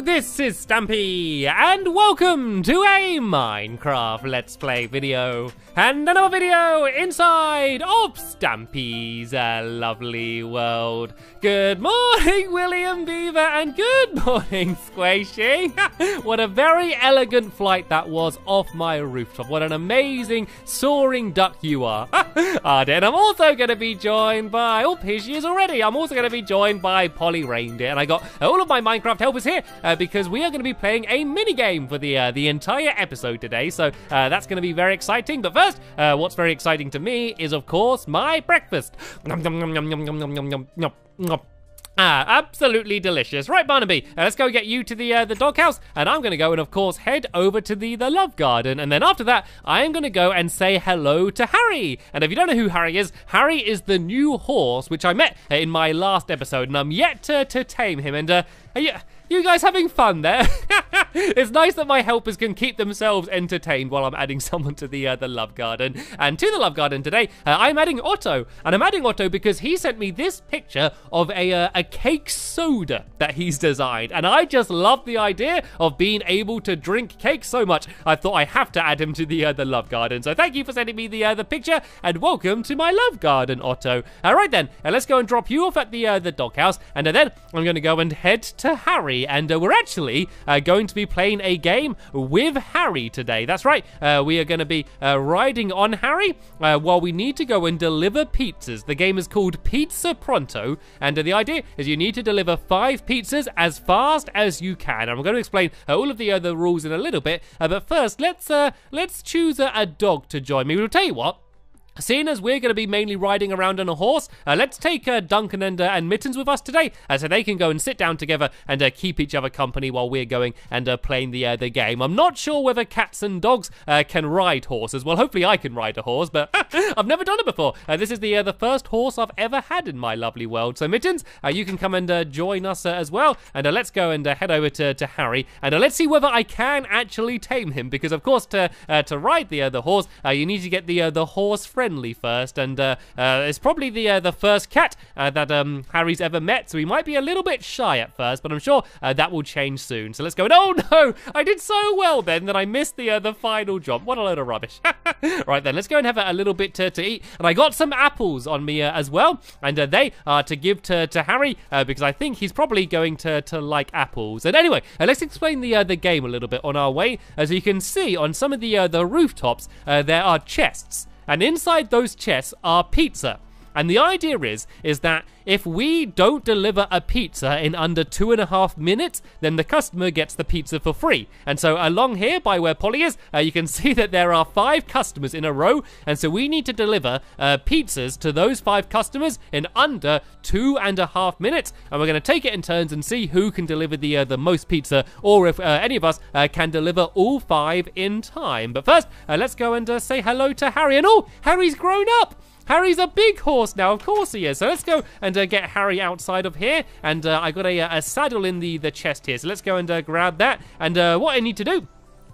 this is Stampy, and welcome to a Minecraft Let's Play video, and another video inside of Stampy's uh, lovely world. Good morning, William Beaver, and good morning, Squishy. what a very elegant flight that was off my rooftop. What an amazing soaring duck you are. ah, then I'm also going to be joined by, oh, here she is already. I'm also going to be joined by Polly Reindeer, and I got all of my Minecraft helpers here uh, because we are going to be playing a mini game for the uh, the entire episode today. So uh, that's going to be very exciting. But first, uh, what's very exciting to me is, of course, my breakfast. Nom, nom, nom, nom, nom, nom, nom, nom, nom, nom. Ah, absolutely delicious. Right, Barnaby, uh, let's go get you to the uh, the doghouse, and I'm going to go and, of course, head over to the the love garden, and then after that, I am going to go and say hello to Harry. And if you don't know who Harry is, Harry is the new horse which I met in my last episode, and I'm yet to, to tame him. And uh, are you guys having fun there? it's nice that my helpers can keep themselves entertained while I'm adding someone to the uh, the love garden. And to the love garden today, uh, I'm adding Otto, and I'm adding Otto because he sent me this picture of a uh, a cake soda that he's designed, and I just love the idea of being able to drink cake so much. I thought I have to add him to the uh, the love garden. So thank you for sending me the uh, the picture, and welcome to my love garden, Otto. All right then, uh, let's go and drop you off at the the doghouse, and then I'm going to go and head to Harry, and we're actually going to be playing a game with Harry today. That's right, uh, we are going to be uh, riding on Harry uh, while we need to go and deliver pizzas. The game is called Pizza Pronto, and the idea is you need to deliver five pizzas as fast as you can. I'm going to explain uh, all of the other rules in a little bit, uh, but first let's uh, let's choose a, a dog to join me. We'll tell you what. Seeing as we're going to be mainly riding around on a horse, uh, let's take uh, Duncan and, uh, and Mittens with us today, uh, so they can go and sit down together and uh, keep each other company while we're going and uh, playing the uh, the game. I'm not sure whether cats and dogs uh, can ride horses. Well, hopefully I can ride a horse, but I've never done it before. Uh, this is the the first horse I've ever had in my lovely world. So Mittens, you can come and join us as well, and let's go and head over to, to Harry, and let's see whether I can actually tame him. Because of course, to to ride the the horse, you need to get the the horse friendly first, and uh, uh, it's probably the uh, the first cat uh, that um, Harry's ever met, so he might be a little bit shy at first, but I'm sure uh, that will change soon. So let's go. And, oh no, I did so well then that I missed the the final job. What a load of rubbish. right then, let's go and have a, a little bit to, to eat, and I got some apples on me as well, and they are to give to to Harry because I think he's probably going to to like apples. And anyway, let's explain the the game a little bit on our way. As you can see on some of the uh, the rooftops, uh, there are chests and inside those chests are pizza. And the idea is, is that if we don't deliver a pizza in under two and a half minutes, then the customer gets the pizza for free. And so along here by where Polly is, uh, you can see that there are five customers in a row. And so we need to deliver uh, pizzas to those five customers in under two and a half minutes. And we're going to take it in turns and see who can deliver the uh, the most pizza, or if uh, any of us uh, can deliver all five in time. But first, uh, let's go and say hello to Harry. And oh, Harry's grown up. Harry's a big horse now, of course he is. So let's go and uh, get Harry outside of here. And uh, I got a, a saddle in the, the chest here. So let's go and uh, grab that. And uh, what I need to do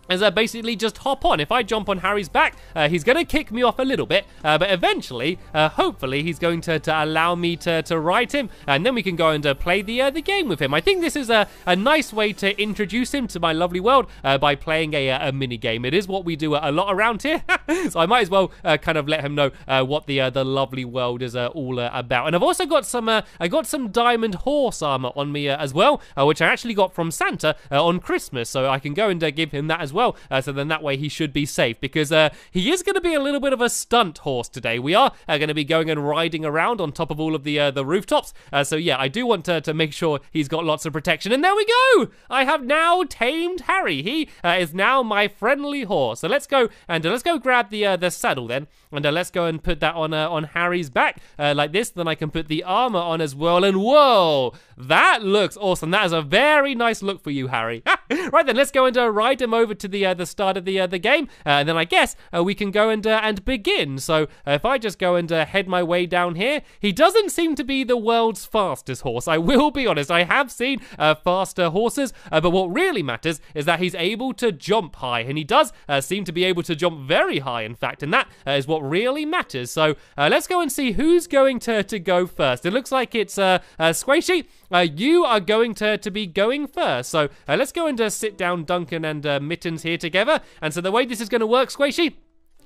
is uh, basically just hop on. If I jump on Harry's back, uh, he's going to kick me off a little bit, uh, but eventually, uh, hopefully, he's going to, to allow me to, to ride him, and then we can go and uh, play the uh, the game with him. I think this is a, a nice way to introduce him to my lovely world uh, by playing a, a mini game. It is what we do a lot around here, so I might as well kind of let him know what the the lovely world is all about. And I've also got some I got some diamond horse armor on me as well, which I actually got from Santa on Christmas, so I can go and give him that as well. Uh, so then that way he should be safe because uh, he is going to be a little bit of a stunt horse today. We are uh, going to be going and riding around on top of all of the the rooftops. So yeah, I do want to, to make sure he's got lots of protection. And there we go. I have now tamed Harry. He is now my friendly horse. So let's go and let's go grab the the saddle then, and let's go and put that on on Harry's back like this. Then I can put the armor on as well. And whoa, that looks awesome. That is a very nice look for you, Harry. right then, let's go and uh, ride him over to the uh, the start of the uh, the game, uh, and then I guess we can go and and begin. So if I just go and head my way down here, he doesn't seem to be the world's fastest horse. I will be honest. I have seen faster horses, but what really matters is that he's able to jump high, and he does seem to be able to jump very high, in fact, and that is what really matters. So let's go and see who's going to to go first. It looks like it's uh, uh Squishy. Uh, you are going to, to be going first. So uh, let's go and uh, sit down Duncan and Mittens here together. And so the way this is going to work, Squishy,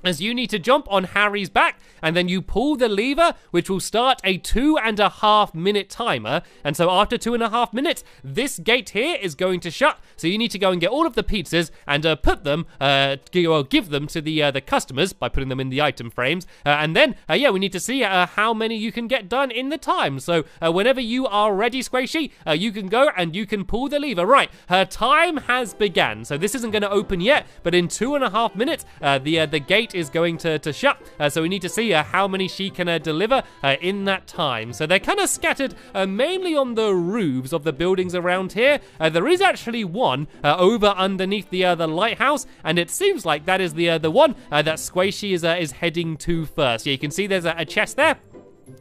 as you need to jump on Harry's back and then you pull the lever, which will start a two and a half minute timer. And so after two and a half minutes, this gate here is going to shut. So you need to go and get all of the pizzas and uh, put them, uh, give them to the uh, the customers by putting them in the item frames. Uh, and then, uh, yeah, we need to see uh, how many you can get done in the time. So whenever you are ready, Squishy, you can go and you can pull the lever. Right, her time has begun. So this isn't going to open yet, but in two and a half minutes, the the gate gate is going to, to shut. Uh, so we need to see uh, how many she can uh, deliver in that time. So they're kind of scattered mainly on the roofs of the buildings around here. There is actually one over underneath the the lighthouse, and it seems like that is the the one that Squishy is is heading to first. Yeah, you can see there's a, a chest there.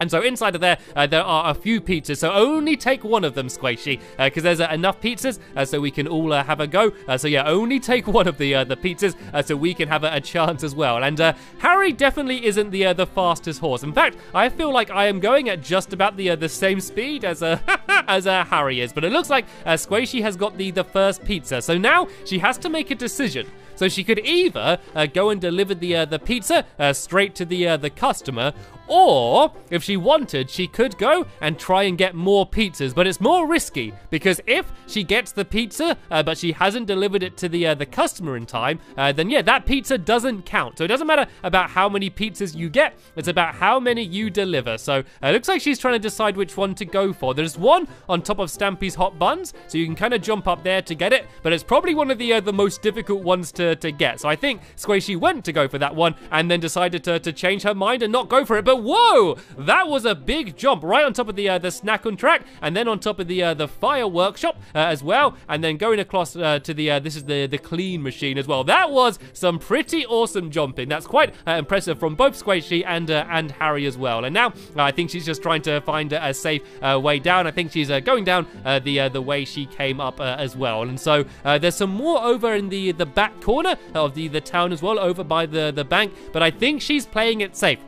And so inside of there, uh, there are a few pizzas. So only take one of them, Squishy, because uh, there's uh, enough pizzas uh, so we can all uh, have a go. Uh, so yeah, only take one of the the pizzas so we can have a, a chance as well. And Harry definitely isn't the the fastest horse. In fact, I feel like I am going at just about the the same speed as as Harry is. But it looks like uh, Squishy has got the the first pizza. So now she has to make a decision. So she could either go and deliver the the pizza straight to the the customer, or if she wanted, she could go and try and get more pizzas. But it's more risky because if she gets the pizza uh, but she hasn't delivered it to the uh, the customer in time, then yeah, that pizza doesn't count. So it doesn't matter about how many pizzas you get; it's about how many you deliver. So it looks like she's trying to decide which one to go for. There's one on top of Stampy's hot buns, so you can kind of jump up there to get it. But it's probably one of the the most difficult ones to to, get. So I think Squishy went to go for that one and then decided to, to change her mind and not go for it. But whoa, that was a big jump right on top of the uh, the snack on track and then on top of the uh, the fire workshop uh, as well. And then going across uh, to the, uh, this is the, the clean machine as well. That was some pretty awesome jumping. That's quite uh, impressive from both Squishy and, and Harry as well. And now I think she's just trying to find a safe way down. I think she's going down the the way she came up as well. And so there's some more over in the, the back corner corner of the, the town as well, over by the, the bank. But I think she's playing it safe.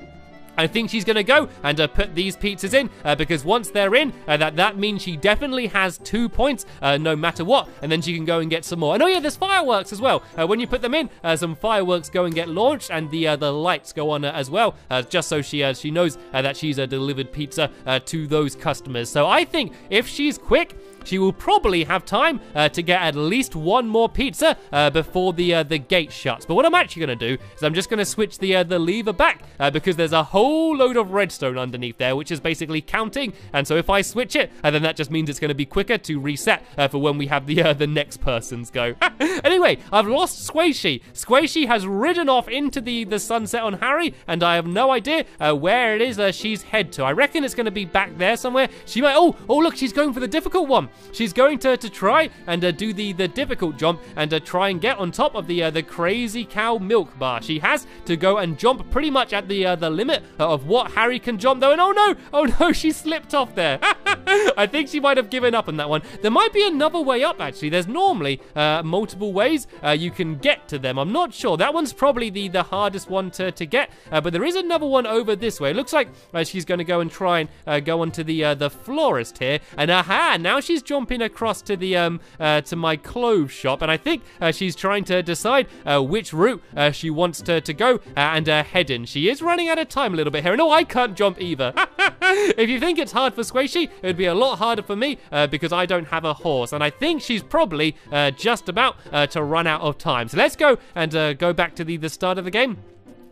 I think she's going to go and uh, put these pizzas in uh, because once they're in, uh, that that means she definitely has two points uh, no matter what, and then she can go and get some more. And oh yeah, there's fireworks as well. Uh, when you put them in, uh, some fireworks go and get launched, and the the lights go on as well, just so she she knows that she's delivered pizza to those customers. So I think if she's quick, she will probably have time uh, to get at least one more pizza uh, before the uh, the gate shuts. But what I'm actually going to do is I'm just going to switch the uh, the lever back uh, because there's a whole load of redstone underneath there, which is basically counting. And so if I switch it, uh, then that just means it's going to be quicker to reset for when we have the the next person's go. anyway, I've lost Squishy. Squishy has ridden off into the the sunset on Harry, and I have no idea where it is she's head to. I reckon it's going to be back there somewhere. She might. Oh, oh look, she's going for the difficult one. She's going to, to try and uh, do the, the difficult jump and uh, try and get on top of the uh, the crazy cow milk bar. She has to go and jump pretty much at the uh, the limit of what Harry can jump though. And oh no, oh no, she slipped off there. I think she might have given up on that one. There might be another way up actually. There's normally uh, multiple ways uh, you can get to them. I'm not sure. That one's probably the, the hardest one to, to get. but there is another one over this way. It looks like she's going to go and try and go onto the the florist here. And aha, now she's jumping across to the um uh, to my clothes shop, and I think uh, she's trying to decide uh, which route uh, she wants to, to go uh, and uh, head in. She is running out of time a little bit here. No, I can't jump either. if you think it's hard for Squishy, it would be a lot harder for me uh, because I don't have a horse, and I think she's probably uh, just about uh, to run out of time. So let's go and go back to the, the start of the game.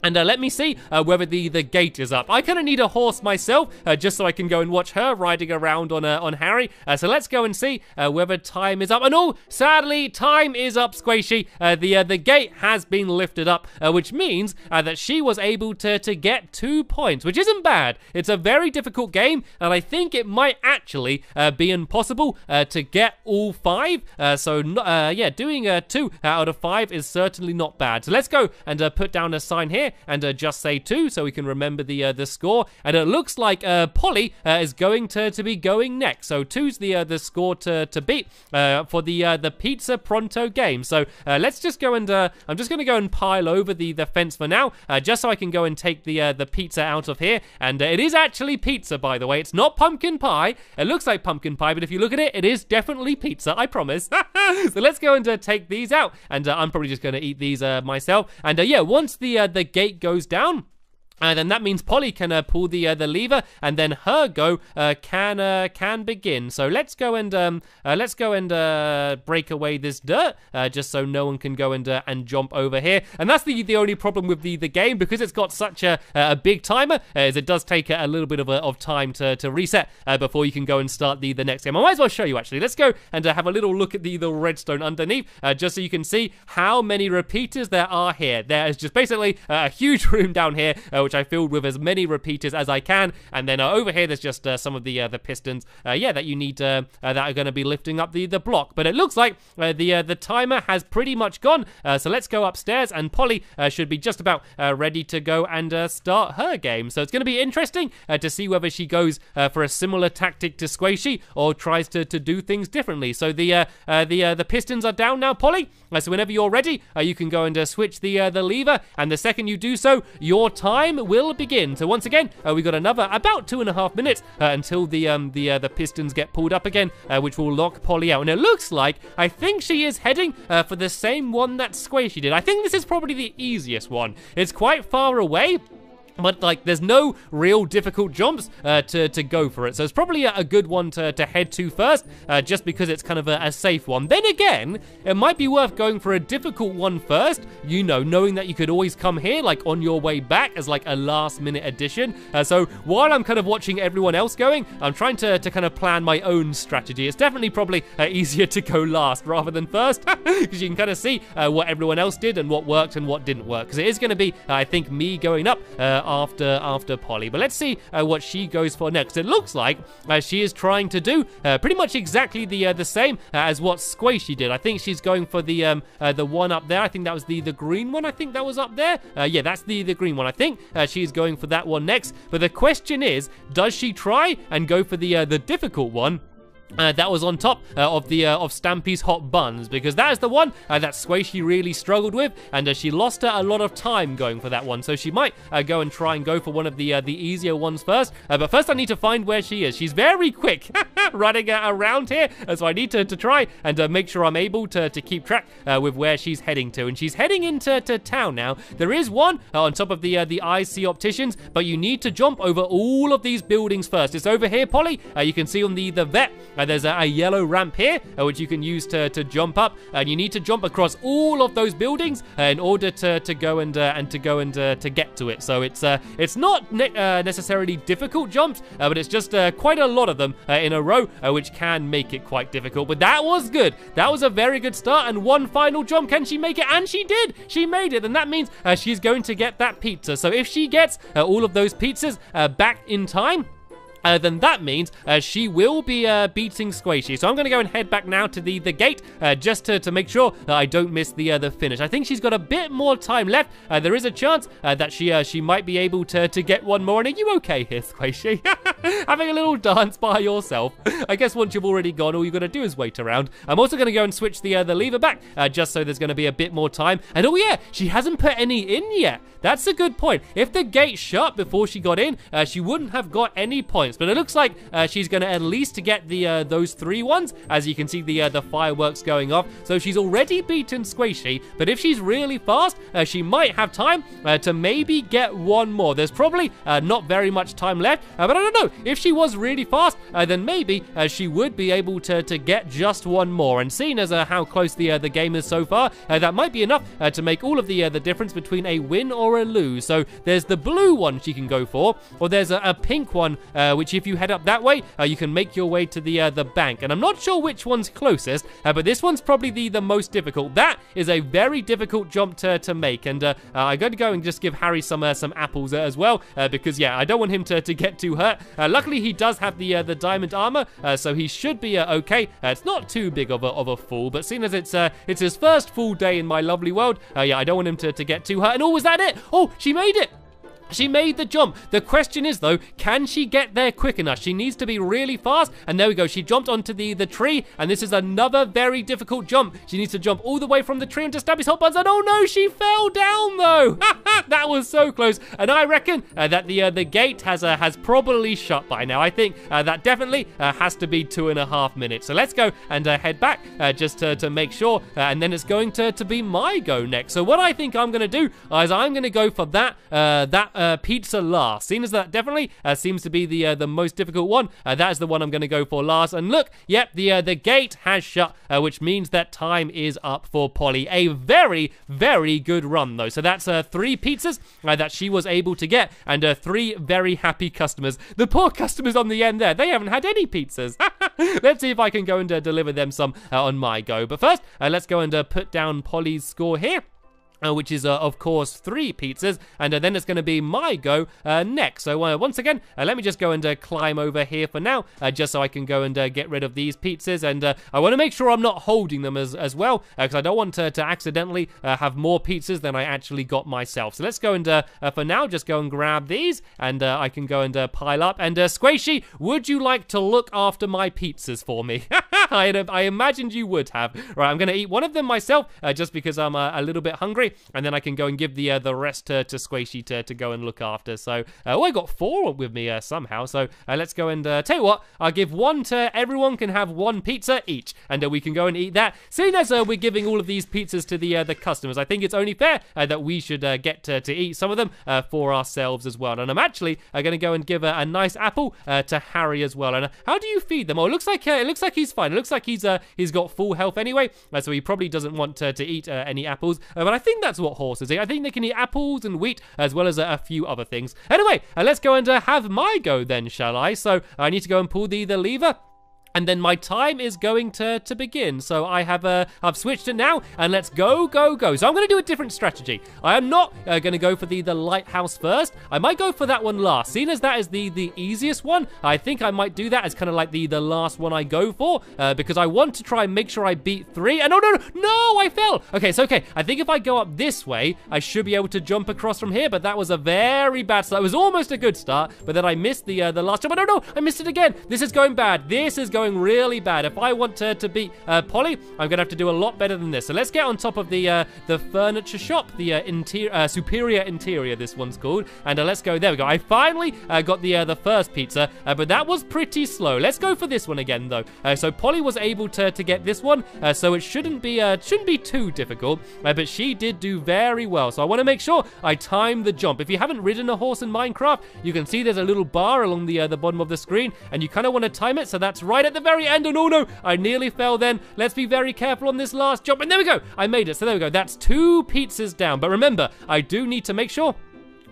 And uh, let me see uh, whether the, the gate is up. I kind of need a horse myself, uh, just so I can go and watch her riding around on uh, on Harry. Uh, so let's go and see uh, whether time is up. And oh, sadly, time is up, Squishy. the the gate has been lifted up, which means that she was able to, to get two points, which isn't bad. It's a very difficult game, and I think it might actually be impossible to get all five. so, yeah, doing two out of five is certainly not bad. So let's go and put down a sign here and uh, just say two so we can remember the uh, the score. And it looks like uh, Polly uh, is going to, to be going next. So two's the uh, the score to, to beat uh, for the the Pizza Pronto game. So let's just go and I'm just going to go and pile over the, the fence for now, just so I can go and take the the pizza out of here. And it is actually pizza, by the way. It's not pumpkin pie. It looks like pumpkin pie, but if you look at it, it is definitely pizza. I promise. so let's go and take these out, and I'm probably just going to eat these myself. And yeah, once the the gate goes down. And then that means Polly can uh, pull the uh, the lever, and then her go uh, can uh, can begin. So let's go and um, uh, let's go and uh, break away this dirt, just so no one can go and and jump over here. And that's the the only problem with the the game because it's got such a a big timer, as it does take a, little bit of a, of time to to reset before you can go and start the the next game. I might as well show you actually. Let's go and have a little look at the the redstone underneath, just so you can see how many repeaters there are here. There is just basically a huge room down here which I filled with as many repeaters as I can. And then uh, over here, there's just uh, some of the uh, the pistons, uh, yeah, that you need uh, uh that are going to be lifting up the, the block. But it looks like uh, the uh, the timer has pretty much gone. so let's go upstairs, and Polly should be just about ready to go and start her game. So it's going to be interesting to see whether she goes for a similar tactic to Squishy or tries to, to do things differently. So the the the pistons are down now, Polly. so whenever you're ready, you can go and switch the the lever, and the second you do so, your time will begin. So once again, uh, we got another about two and a half minutes uh, until the um, the uh, the pistons get pulled up again, uh, which will lock Polly out. And it looks like I think she is heading uh, for the same one that Squishy did. I think this is probably the easiest one. It's quite far away, but like there's no real difficult jumps uh, to, to go for it. So it's probably a, a good one to, to head to first uh, just because it's kind of a, a, safe one. Then again it might be worth going for a difficult one first you know knowing that you could always come here like on your way back as like a last minute addition. Uh, so while I'm kind of watching everyone else going I'm trying to, to kind of plan my own strategy. It's definitely probably uh, easier to go last rather than first because you can kind of see uh, what everyone else did and what worked and what didn't work. Because it is going to be I think me going up uh, after after Polly. But let's see uh, what she goes for next. It looks like uh, she is trying to do uh, pretty much exactly the uh, the same uh, as what Squishy did. I think she's going for the um, the one up there. I think that was the the green one. I think that was up there. yeah, that's the the green one. I think she's going for that one next. But the question is, does she try and go for the the difficult one? Uh, that was on top uh, of the uh, of Stampy's hot buns because that is the one uh, that Squishy really struggled with, and uh, she lost her a lot of time going for that one. So she might uh, go and try and go for one of the the easier ones first. but first, I need to find where she is. She's very quick running uh, around here, uh, so I need to, to try and uh, make sure I'm able to, to keep track with where she's heading to. And she's heading into to town now. There is one on top of the the IC opticians, but you need to jump over all of these buildings first. It's over here, Polly. you can see on the the vet. Uh, there's a, a, yellow ramp here, uh, which you can use to, to jump up, and you need to jump across all of those buildings uh, in order to, to go and uh, and to go and uh, to get to it. So it's it's not ne necessarily difficult jumps, but it's just quite a lot of them in a row, Uh, which can make it quite difficult. But that was good. That was a very good start, and one final jump. Can she make it? And she did. She made it, and that means uh, she's going to get that pizza. So if she gets uh, all of those pizzas back in time, uh, then that means uh, she will be uh, beating Squishy. So I'm going to go and head back now to the, the gate uh, just to, to make sure that I don't miss the uh, the finish. I think she's got a bit more time left. Uh, there is a chance that she she might be able to, to get one more. And are you okay here, Squishy? Having a little dance by yourself. I guess once you've already gone, all you've got to do is wait around. I'm also going to go and switch the, the lever back just so there's going to be a bit more time. And oh yeah, she hasn't put any in yet. That's a good point. If the gate shut before she got in, she wouldn't have got any points But it looks like uh, she's going to at least get the uh, those three ones, as you can see the uh, the fireworks going off. So she's already beaten Squishy, but if she's really fast, uh, she might have time uh, to maybe get one more. There's probably uh, not very much time left, but I don't know. If she was really fast, then maybe she would be able to, to get just one more. And seeing as how close the the game is so far, that might be enough to make all of the the difference between a win or a lose. So there's the blue one she can go for, or there's a, a pink one which if you head up that way, uh, you can make your way to the uh, the bank. And I'm not sure which one's closest, uh, but this one's probably the, the most difficult. That is a very difficult jump to, to make. And uh, uh, I'm going to go and just give Harry some uh, some apples as well, because, yeah, I don't want him to, to get too hurt. luckily, he does have the the diamond armor, so he should be okay. it's not too big of a, of a fall, but seeing as it's it's his first full day in my lovely world, yeah, I don't want him to, to get too hurt. And oh, was that it? Oh, she made it! She made the jump. The question is, though, can she get there quick enough? She needs to be really fast. And there we go. She jumped onto the, the tree. And this is another very difficult jump. She needs to jump all the way from the tree and just Stampy's hot buns. And oh no, she fell down, though. that was so close. And I reckon uh, that the uh, the gate has uh, has probably shut by now. I think uh, that definitely uh, has to be two and a half minutes. So let's go and uh, head back just to, to make sure. and then it's going to, to be my go next. So what I think I'm going to do is I'm going to go for that that uh, pizza last. Seeing as that definitely uh, seems to be the uh, the most difficult one, uh, that is the one I'm going to go for last. And look, yep, the uh, the gate has shut, uh, which means that time is up for Polly. A very, very good run, though. So that's three pizzas that she was able to get, and three very happy customers. The poor customers on the end there, they haven't had any pizzas. let's see if I can go and deliver them some on my go. But first, let's go and put down Polly's score here. Uh, which is, uh, of course, three pizzas, and uh, then it's going to be my go uh, next. So uh, once again, uh, let me just go and uh, climb over here for now, uh, just so I can go and uh, get rid of these pizzas, and I want to make sure I'm not holding them as, as well, because I don't want to, to accidentally have more pizzas than I actually got myself. So let's go and, for now, just go and grab these, and I can go and pile up. And Squishy, would you like to look after my pizzas for me? I, I imagined you would have. Right, I'm going to eat one of them myself, just because I'm a little bit hungry and then I can go and give the uh, the rest to, to Squishy to, to go and look after. So, uh, oh, I got four with me uh, somehow. So uh, let's go and uh, tell you what, I'll give one to everyone can have one pizza each, and uh, we can go and eat that. Seeing as we're giving all of these pizzas to the uh, the customers, I think it's only fair that we should get to, to eat some of them for ourselves as well. And I'm actually going to go and give a, a nice apple to Harry as well. And how do you feed them? Oh, it looks like it looks like he's fine. It looks like he's he's got full health anyway, so he probably doesn't want to, to eat any apples. but I think that's what horses eat. I think they can eat apples and wheat as well as a, a few other things. Anyway, uh, let's go and uh, have my go then, shall I? So I need to go and pull the, the lever and then my time is going to, to begin. So I have uh, I've switched it now, and let's go, go, go. So I'm going to do a different strategy. I am not uh, going to go for the, the lighthouse first. I might go for that one last. Seeing as that is the, the easiest one, I think I might do that as kind of like the, the last one I go for, uh, because I want to try and make sure I beat three. And oh, no, no, no, I fell. Okay, so okay, I think if I go up this way, I should be able to jump across from here, but that was a very bad start. It was almost a good start, but then I missed the, uh, the last jump. Oh, no, no, I missed it again. This is going bad. This is going going really bad. If I want to, to beat uh, Polly, I'm going to have to do a lot better than this. So let's get on top of the uh, the furniture shop, the uh, interior, uh, superior interior, this one's called. And uh, let's go. There we go. I finally uh, got the the first pizza, but that was pretty slow. Let's go for this one again, though. so Polly was able to, to get this one, so it shouldn't be shouldn't be too difficult. but she did do very well. So I want to make sure I time the jump. If you haven't ridden a horse in Minecraft, you can see there's a little bar along the the bottom of the screen, and you kind of want to time it. So that's right at the very end. And oh no, I nearly fell then. Let's be very careful on this last jump. And there we go. I made it. So there we go. That's two pizzas down. But remember, I do need to make sure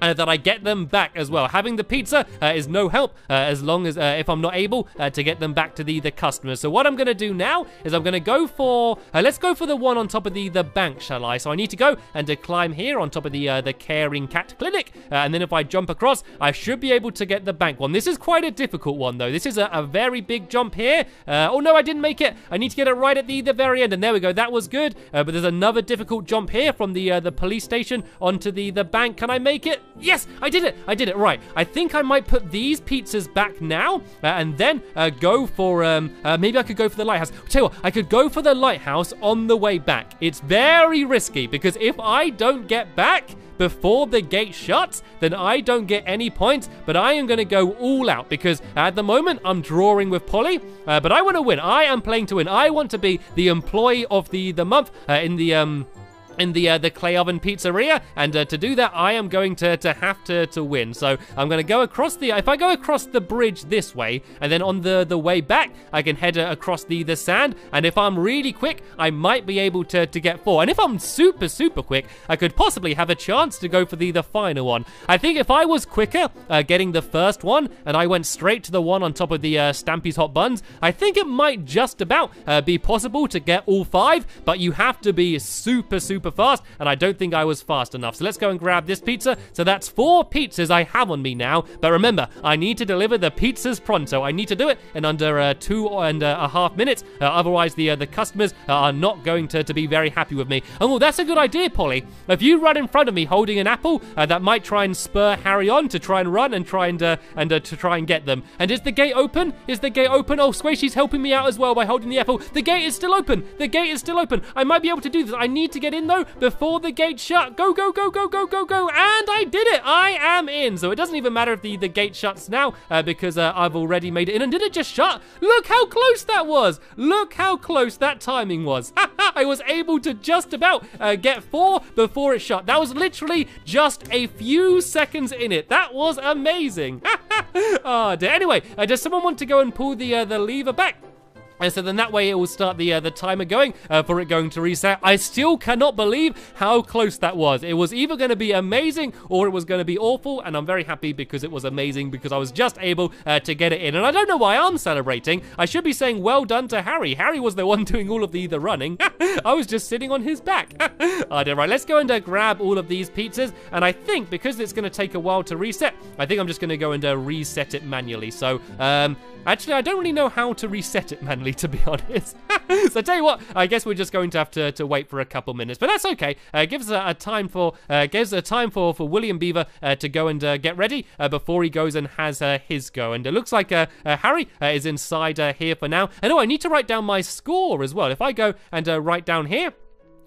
uh, that I get them back as well. Having the pizza uh, is no help uh, as long as uh, if I'm not able uh, to get them back to the the customers. So what I'm gonna do now is I'm gonna go for uh, let's go for the one on top of the the bank, shall I? So I need to go and climb here on top of the the caring cat clinic, and then if I jump across, I should be able to get the bank one. This is quite a difficult one though. This is a, a very big jump here. oh no, I didn't make it. I need to get it right at the the very end, and there we go. That was good. but there's another difficult jump here from the the police station onto the the bank. Can I make it? Yes, I did it. I did it. Right. I think I might put these pizzas back now uh, and then uh, go for, um, uh, maybe I could go for the lighthouse. I'll tell you what, I could go for the lighthouse on the way back. It's very risky because if I don't get back, before the gate shuts, then I don't get any points, but I am going to go all out because at the moment I'm drawing with Polly, uh, but I want to win. I am playing to win. I want to be the employee of the, the month uh, in the, um, in the uh, the clay oven pizzeria and uh, to do that I am going to to have to to win. So I'm going to go across the if I go across the bridge this way and then on the the way back I can head uh, across the the sand and if I'm really quick I might be able to to get four. And if I'm super super quick I could possibly have a chance to go for the the final one. I think if I was quicker uh, getting the first one and I went straight to the one on top of the uh, Stampy's hot buns I think it might just about uh, be possible to get all five but you have to be super super super fast, and I don't think I was fast enough. So let's go and grab this pizza. So that's four pizzas I have on me now. But remember, I need to deliver the pizzas pronto. I need to do it in under uh, two and uh, a half minutes. Uh, otherwise, the uh, the customers are not going to, to be very happy with me. Oh, that's a good idea, Polly. If you run in front of me holding an apple, uh, that might try and spur Harry on to try and run and try and uh, and to try and get them. And is the gate open? Is the gate open? Oh, Squishy's helping me out as well by holding the apple. The gate is still open. The gate is still open. I might be able to do this. I need to get in though before the gate shut. Go, go, go, go, go, go, go. And I did it. I am in. So it doesn't even matter if the, the gate shuts now uh, because uh, I've already made it in. And did it just shut? Look how close that was. Look how close that timing was. I was able to just about uh, get four before it shut. That was literally just a few seconds in it. That was amazing. oh dear. Anyway, uh, does someone want to go and pull the uh, the lever back? And so then that way it will start the uh, the timer going uh, for it going to reset. I still cannot believe how close that was. It was either going to be amazing or it was going to be awful. And I'm very happy because it was amazing because I was just able uh, to get it in. And I don't know why I'm celebrating. I should be saying well done to Harry. Harry was the one doing all of the, the running. I was just sitting on his back. I did right. Let's go and uh, grab all of these pizzas. And I think because it's going to take a while to reset, I think I'm just going to go and uh, reset it manually. So um, actually, I don't really know how to reset it manually to be honest. so tell you what, I guess we're just going to have to, to wait for a couple minutes, but that's okay. Uh, gives a, a time for uh, gives a time for for William Beaver uh, to go and uh, get ready uh, before he goes and has uh, his go. And it looks like Harry is inside here for now. And oh, I need to write down my score as well. If I go and write down here.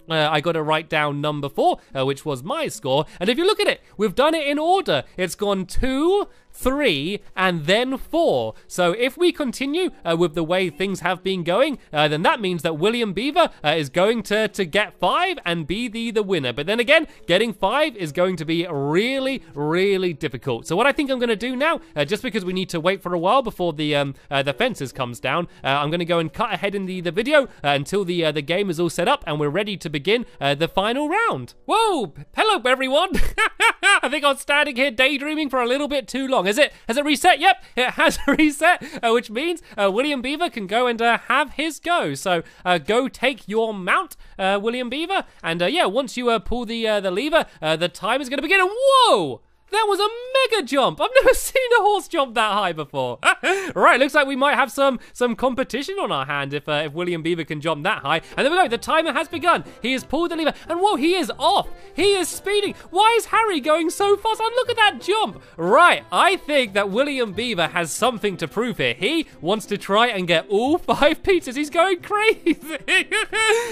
Uh, I got to write down number four, uh, which was my score. And if you look at it, we've done it in order. It's gone two, three, and then four. So if we continue uh, with the way things have been going, uh, then that means that William Beaver uh, is going to, to get five and be the, the winner. But then again, getting five is going to be really, really difficult. So what I think I'm going to do now, uh, just because we need to wait for a while before the um, the fences comes down, I'm going to go and cut ahead in the, the video until the the game is all set up and we're ready to begin the final round. Whoa! Hello, everyone! I think I'm standing here daydreaming for a little bit too long. Is it? Has it reset? Yep, it has reset, uh, which means uh, William Beaver can go and uh, have his go. So uh, go take your mount, uh, William Beaver, and uh, yeah, once you pull the the lever, the time is going to begin. Whoa! That was a mega jump. I've never seen a horse jump that high before. right, looks like we might have some some competition on our hand if uh, if William Beaver can jump that high. And there we go. The timer has begun. He has pulled the lever, and whoa, he is off. He is speeding. Why is Harry going so fast? And look at that jump. Right, I think that William Beaver has something to prove here. He wants to try and get all five pizzas. He's going crazy.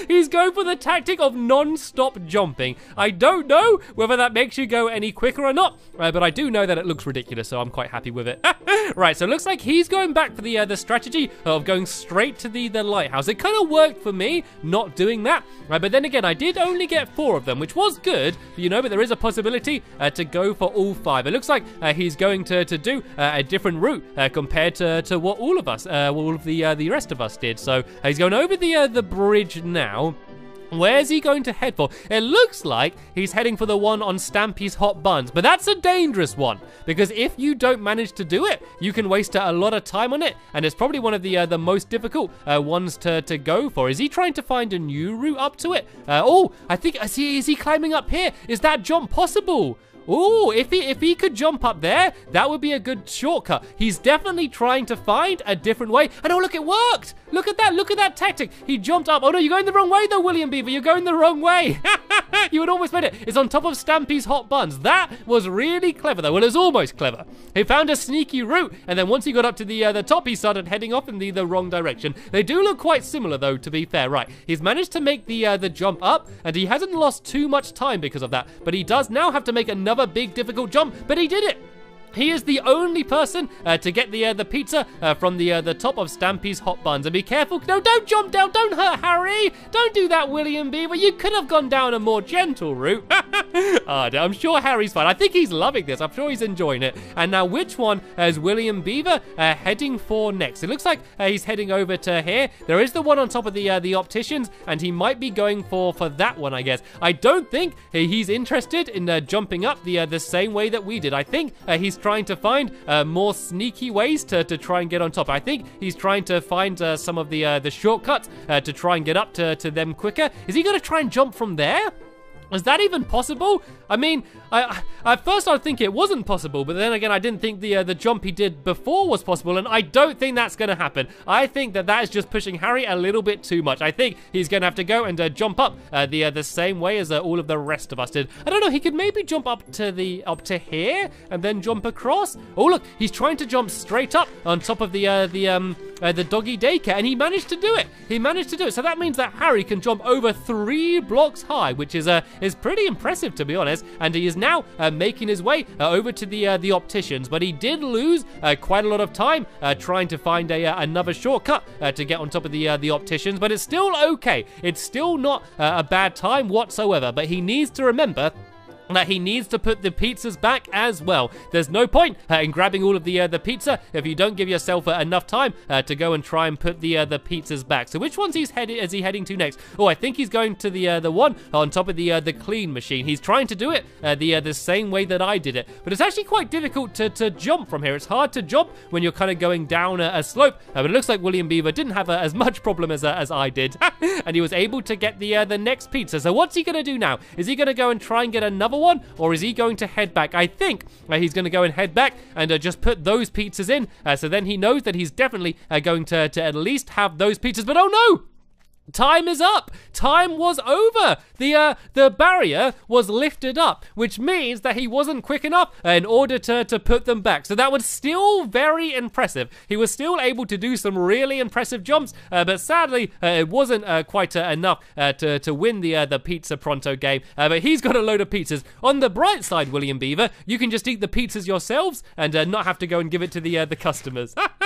He's going for the tactic of non-stop jumping. I don't know whether that makes you go any quicker or not. Uh, but I do know that it looks ridiculous, so I'm quite happy with it. right, so it looks like he's going back for the uh, the strategy of going straight to the, the lighthouse. It kind of worked for me, not doing that. Right, but then again, I did only get four of them, which was good, you know, but there is a possibility uh, to go for all five. It looks like uh, he's going to, to do uh, a different route uh, compared to, to what all of us, all of the the rest of us did. So he's going over the the bridge now. Where's he going to head for? It looks like he's heading for the one on Stampy's Hot Buns, but that's a dangerous one because if you don't manage to do it, you can waste a lot of time on it, and it's probably one of the uh, the most difficult uh, ones to, to go for. Is he trying to find a new route up to it? Uh, oh, I think, is he, is he climbing up here? Is that jump possible? Ooh, if he if he could jump up there, that would be a good shortcut. He's definitely trying to find a different way. And oh, look, it worked. Look at that. Look at that tactic. He jumped up. Oh, no, you're going the wrong way, though, William Beaver. You're going the wrong way. you had almost made it. It's on top of Stampy's hot buns. That was really clever, though. Well, it was almost clever. He found a sneaky route, and then once he got up to the uh, the top, he started heading off in the, the wrong direction. They do look quite similar, though, to be fair. Right, he's managed to make the uh, the jump up, and he hasn't lost too much time because of that. But he does now have to make another big, difficult jump, but he did it. He is the only person uh, to get the uh, the pizza uh, from the uh, the top of Stampy's hot buns. And be careful! No, don't jump down! Don't hurt Harry! Don't do that, William Beaver. You could have gone down a more gentle route. oh, I'm sure Harry's fine. I think he's loving this. I'm sure he's enjoying it. And now, which one is William Beaver uh, heading for next? It looks like uh, he's heading over to here. There is the one on top of the the opticians, and he might be going for for that one. I guess. I don't think he's interested in jumping up the the same way that we did. I think he's trying to find uh, more sneaky ways to, to try and get on top. I think he's trying to find uh, some of the uh, the shortcuts uh, to try and get up to, to them quicker. Is he going to try and jump from there? Is that even possible? I mean, I, at first I think it wasn't possible, but then again, I didn't think the uh, the jump he did before was possible, and I don't think that's going to happen. I think that that is just pushing Harry a little bit too much. I think he's going to have to go and uh, jump up uh, the uh, the same way as uh, all of the rest of us did. I don't know. He could maybe jump up to the up to here and then jump across. Oh look, he's trying to jump straight up on top of the uh, the um the doggy daycare, and he managed to do it. He managed to do it. So that means that Harry can jump over three blocks high, which is a is pretty impressive to be honest. And he is now uh, making his way uh, over to the uh, the opticians, but he did lose quite a lot of time trying to find a another shortcut to get on top of the the opticians. But it's still okay. It's still not a bad time whatsoever. But he needs to remember that he needs to put the pizzas back as well. There's no point uh, in grabbing all of the uh, the pizza if you don't give yourself uh, enough time uh, to go and try and put the uh, the pizzas back. So which one's he's headed? Is he heading to next? Oh, I think he's going to the uh, the one on top of the the clean machine. He's trying to do it the the same way that I did it, but it's actually quite difficult to, to jump from here. It's hard to jump when you're kind of going down a, a slope. but it looks like William Beaver didn't have as much problem as as I did, and he was able to get the the next pizza. So what's he gonna do now? Is he gonna go and try and get another one, or is he going to head back? I think uh, he's going to go and head back and uh, just put those pizzas in. Uh, so then he knows that he's definitely going to, to at least have those pizzas. But oh no! Time is up. Time was over. The uh, the barrier was lifted up, which means that he wasn't quick enough in order to, to put them back. So that was still very impressive. He was still able to do some really impressive jumps, uh, but sadly uh, it wasn't uh, quite uh, enough uh, to to win the the Pizza Pronto game. but he's got a load of pizzas. On the bright side, William Beaver, you can just eat the pizzas yourselves and not have to go and give it to the the customers.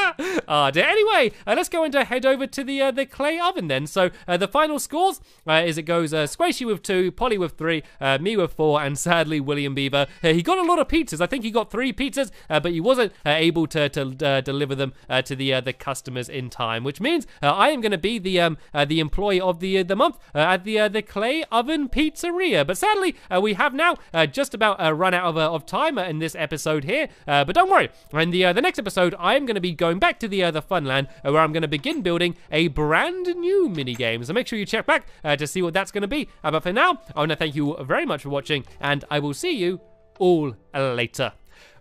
Ah, anyway, uh, let's go and uh, head over to the uh, the clay oven then. So uh, the final scores uh, is it goes uh, Squishy with two, Polly with three, uh, me with four, and sadly William Beaver. Uh, he got a lot of pizzas. I think he got three pizzas, uh, but he wasn't able to, to deliver them to the the customers in time, which means I am going to be the um, the employee of the the month at the the Clay Oven Pizzeria. But sadly, we have now just about run out of, of time in this episode here. but don't worry, in the the next episode, I am going to be going back to the the Funland where I'm going to begin building a brand new mini game. So make sure you check back uh, to see what that's going to be. Uh, but for now, I want to thank you very much for watching, and I will see you all later.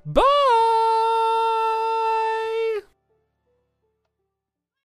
Bye!